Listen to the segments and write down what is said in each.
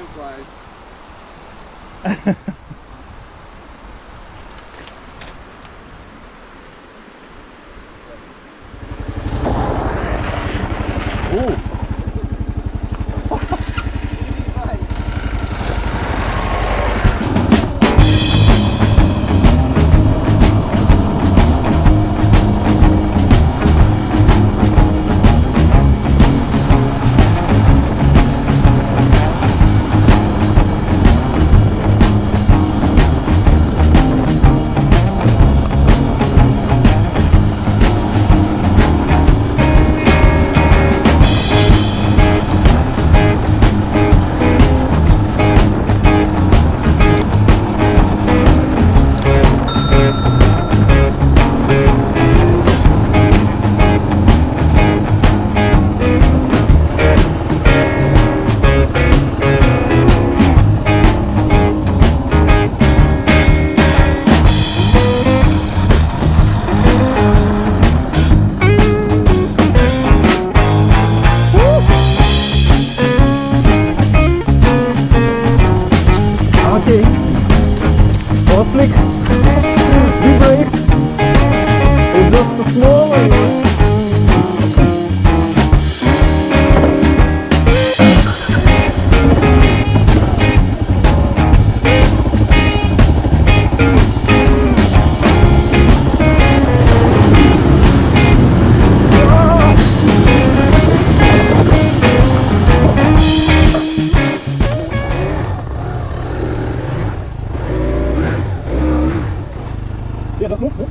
time flies. Ooh. Okay. Wie A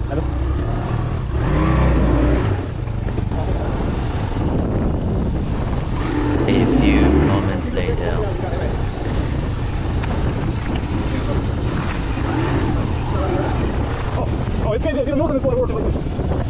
few moments later. oh, oh, jetzt geht wieder noch eine volle Worte. 2,000